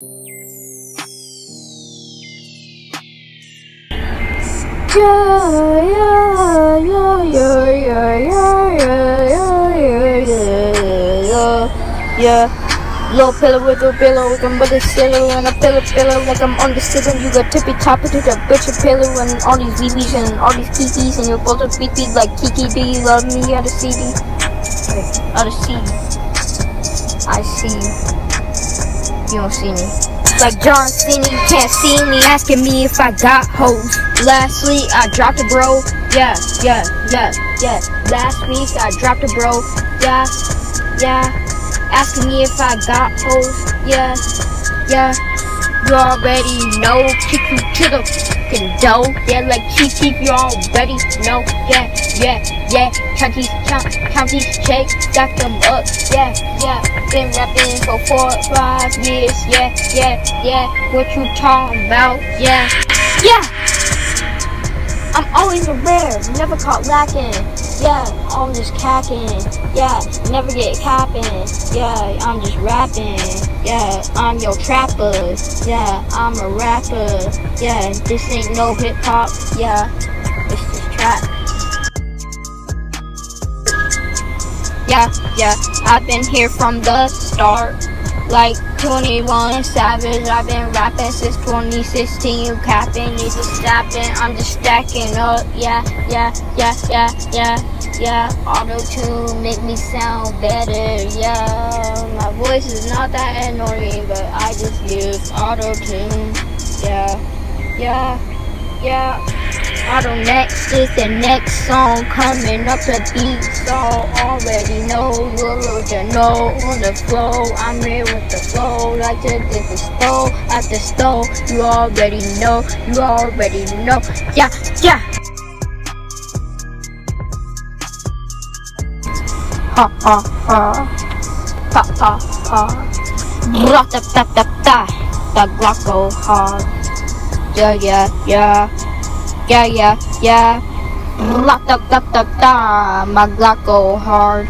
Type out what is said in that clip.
Yeah, low pillow with a pillow, with a mother pillow and a pillow pillow like I'm on the ceiling. You got tippy top to that bitch a pillow and all these DBs and all these kikis and your balls are beaky like Kiki. Do you love me? Out of CD, out of CD. I see you. Don't see me. Like John Cena, you can't see me asking me if I got hoes. Lastly, I dropped a bro. Yeah, yeah, yeah, yeah. Last week I dropped a bro. Yeah, yeah. Asking me if I got hoes. Yeah, yeah. You already know. Kick you to the fucking dough. Yeah, like cheap, cheap. You already know. Yeah, yeah, yeah. Count these, count, count these checks. Stack them up. Yeah, yeah. Been rapping for four, five years. Yeah, yeah, yeah. What you talking about? Yeah, yeah. I'm always aware, never caught lacking. Yeah, I'm just cacking. Yeah, never get capping. Yeah, I'm just rapping. Yeah, I'm your trapper. Yeah, I'm a rapper. Yeah, this ain't no hip hop. Yeah, it's just trap. Yeah, yeah, I've been here from the start. Like 21 Savage, I've been rapping since 2016. You capping, to stapping. I'm just stacking up. Yeah, yeah, yeah, yeah, yeah, yeah. Auto tune make me sound better. Yeah, my voice is not that annoying, but I just use auto tune. Yeah, yeah, yeah. Auto next is the next song coming up the beat, so already know you'll to know on the flow. I'm here with the flow, like to get the stove at the stove. You already know, you already know. Yeah, yeah. Ha ha ha, ha ha ha. Blah da da da da, the Glock go hard. Yeah yeah yeah. Yeah, yeah, yeah. La da da da da. My Glock go hard.